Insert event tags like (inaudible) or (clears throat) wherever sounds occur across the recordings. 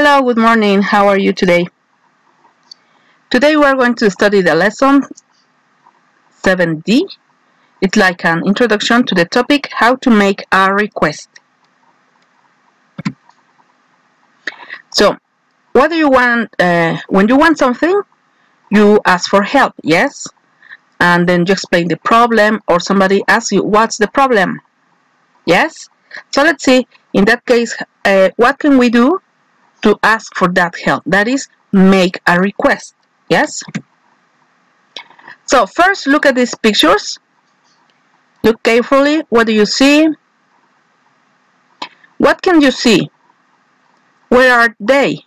Hello, good morning. How are you today? Today we are going to study the lesson 7D. It's like an introduction to the topic how to make a request. So, what do you want uh, when you want something? You ask for help, yes? And then you explain the problem or somebody asks you what's the problem? Yes? So let's see, in that case, uh, what can we do to ask for that help. That is, make a request. Yes? So first look at these pictures. Look carefully. What do you see? What can you see? Where are they?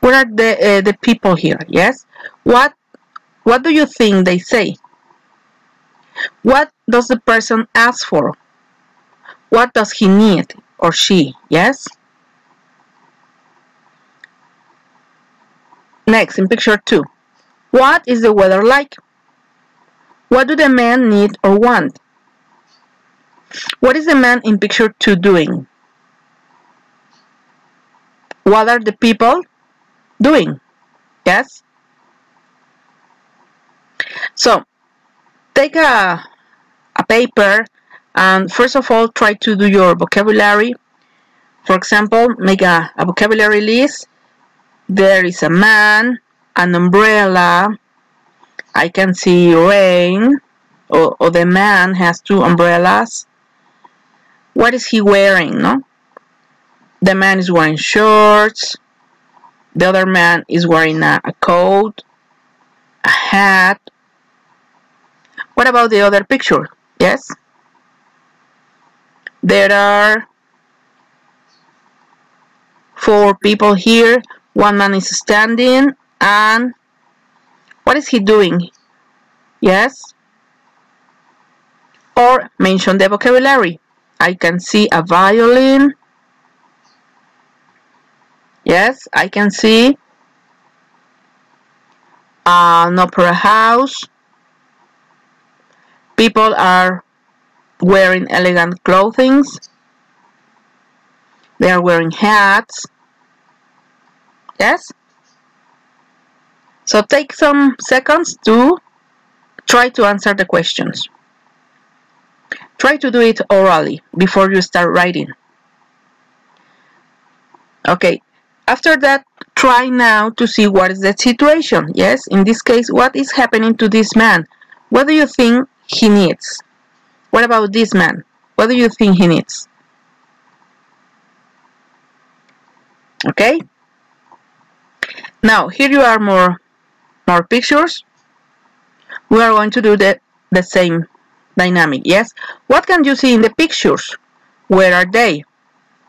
Where are the, uh, the people here? Yes? What, what do you think they say? What does the person ask for? What does he need or she? Yes? Next, in picture 2. What is the weather like? What do the men need or want? What is the man in picture 2 doing? What are the people doing? Yes? So, take a, a paper and first of all try to do your vocabulary. For example, make a, a vocabulary list there is a man, an umbrella. I can see rain. Or, or the man has two umbrellas. What is he wearing, no? The man is wearing shorts. The other man is wearing a, a coat, a hat. What about the other picture? Yes? There are four people here one man is standing and what is he doing? Yes? Or mention the vocabulary. I can see a violin. Yes, I can see an opera house. People are wearing elegant clothing. They are wearing hats. Yes? So take some seconds to try to answer the questions. Try to do it orally before you start writing. Okay, after that, try now to see what is the situation. Yes, in this case, what is happening to this man? What do you think he needs? What about this man? What do you think he needs? Okay? Now, here you are more, more pictures. We are going to do the, the same dynamic, yes? What can you see in the pictures? Where are they?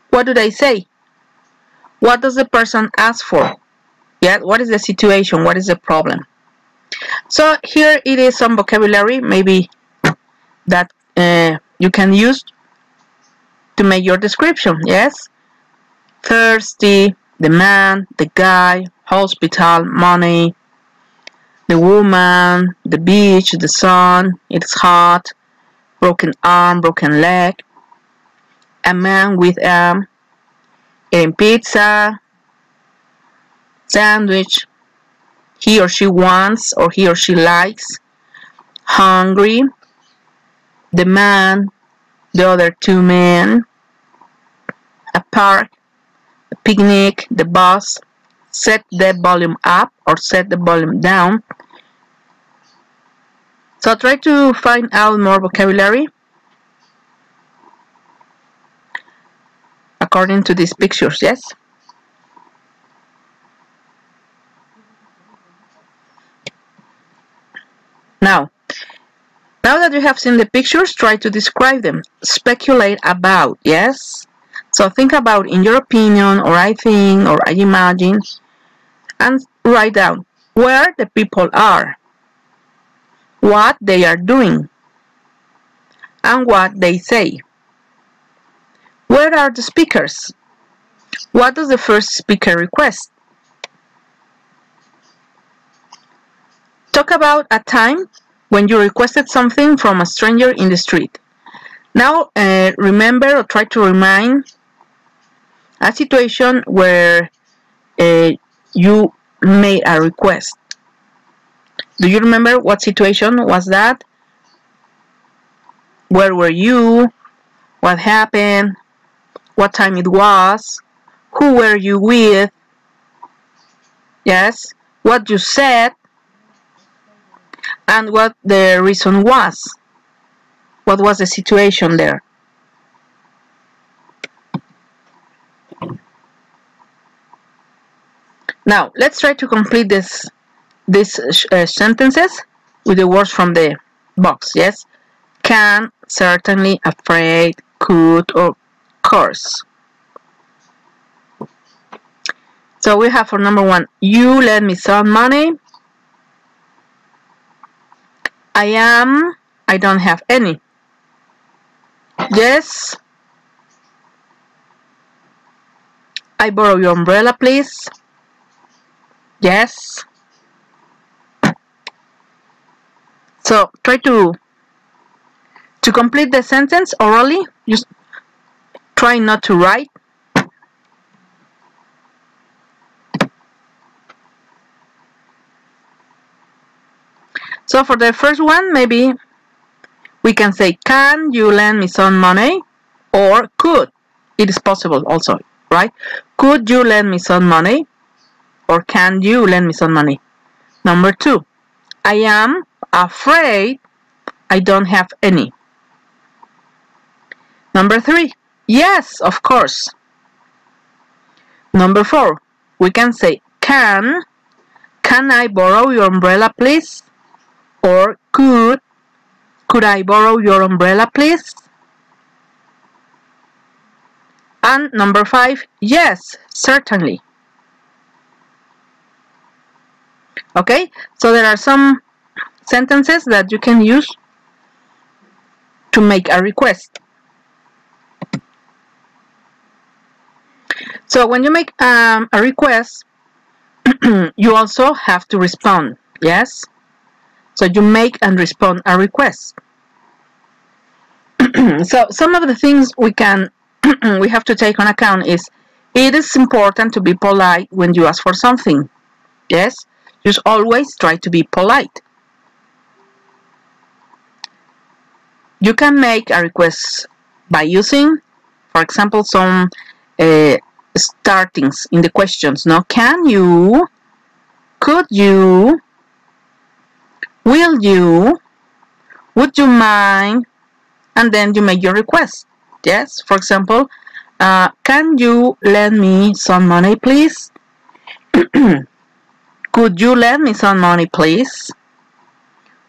What do they say? What does the person ask for? Yeah, what is the situation? What is the problem? So here it is some vocabulary, maybe that uh, you can use to make your description, yes? Thirsty, the man, the guy, hospital, money, the woman, the beach, the sun, it's hot, broken arm, broken leg, a man with a um, eating pizza, sandwich, he or she wants or he or she likes, hungry, the man, the other two men, a park, a picnic, the bus, set the volume up or set the volume down. So try to find out more vocabulary according to these pictures, yes? Now, now that you have seen the pictures, try to describe them. Speculate about, yes? So think about in your opinion, or I think, or I imagine, and write down where the people are, what they are doing, and what they say. Where are the speakers? What does the first speaker request? Talk about a time when you requested something from a stranger in the street. Now, uh, remember or try to remind a situation where uh, you made a request. Do you remember what situation was that? Where were you? What happened? What time it was? Who were you with? Yes, what you said and what the reason was. What was the situation there? Now, let's try to complete this these uh, sentences with the words from the box. Yes, can, certainly, afraid, could, or course. So we have for number one, you lend me some money. I am, I don't have any. Yes. I borrow your umbrella, please. Yes. So try to to complete the sentence orally. Just try not to write. So for the first one, maybe we can say, can you lend me some money? Or could. It is possible also, right? Could you lend me some money? Or can you lend me some money? Number two, I am afraid I don't have any. Number three, yes, of course. Number four, we can say, can, can I borrow your umbrella please? Or could, could I borrow your umbrella please? And number five, yes, certainly. Okay, so there are some sentences that you can use to make a request. So when you make um, a request, (clears throat) you also have to respond, yes? So you make and respond a request. (clears throat) so some of the things we can (clears throat) we have to take on account is it is important to be polite when you ask for something. Yes? Just always try to be polite. You can make a request by using, for example, some uh, startings in the questions. Now, can you? Could you? Will you? Would you mind? And then you make your request. Yes, for example, uh, can you lend me some money, please? (clears throat) Could you lend me some money, please?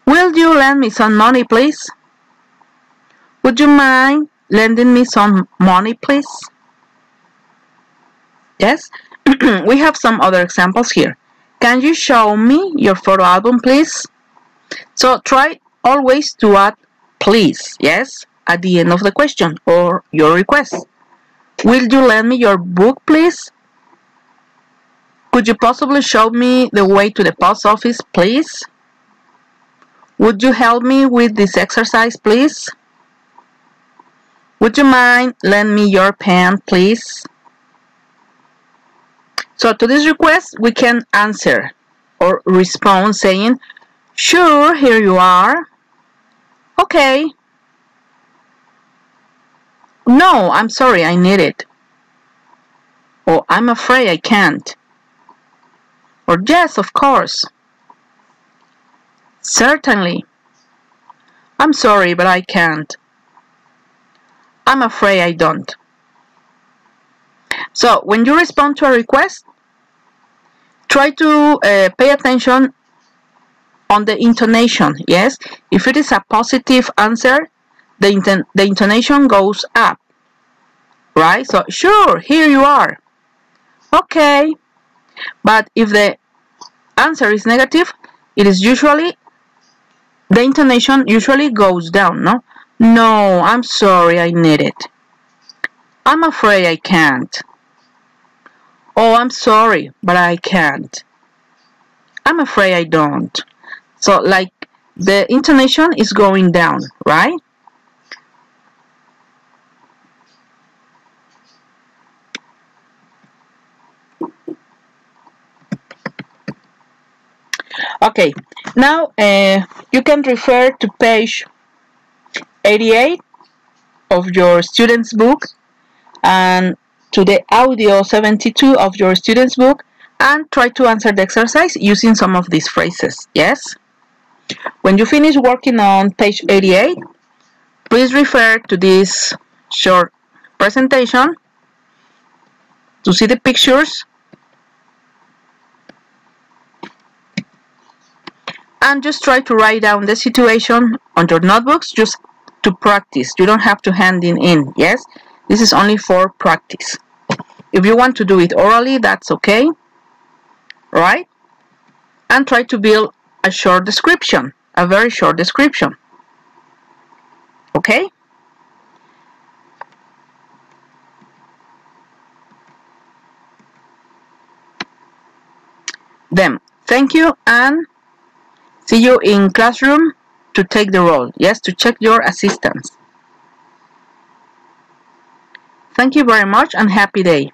Will you lend me some money, please? Would you mind lending me some money, please? Yes, (clears throat) we have some other examples here. Can you show me your photo album, please? So try always to add please, yes, at the end of the question or your request. Will you lend me your book, please? Could you possibly show me the way to the post office, please? Would you help me with this exercise, please? Would you mind lend me your pen, please? So to this request, we can answer or respond saying, Sure, here you are. Okay. No, I'm sorry, I need it. Or I'm afraid I can't. Or yes, of course. Certainly. I'm sorry, but I can't. I'm afraid I don't. So, when you respond to a request, try to uh, pay attention on the intonation. Yes, if it is a positive answer, the, inton the intonation goes up. Right? So, sure, here you are. Okay. But if the answer is negative, it is usually, the intonation usually goes down, no? No, I'm sorry, I need it. I'm afraid I can't. Oh, I'm sorry, but I can't. I'm afraid I don't. So, like, the intonation is going down, right? Okay, now uh, you can refer to page 88 of your student's book and to the audio 72 of your student's book and try to answer the exercise using some of these phrases, yes? When you finish working on page 88, please refer to this short presentation to see the pictures and just try to write down the situation on your notebooks just to practice. You don't have to hand it in, yes? This is only for practice. If you want to do it orally, that's okay, right? And try to build a short description, a very short description, okay? Then, thank you and see you in classroom to take the roll. Yes, to check your assistance. Thank you very much and happy day.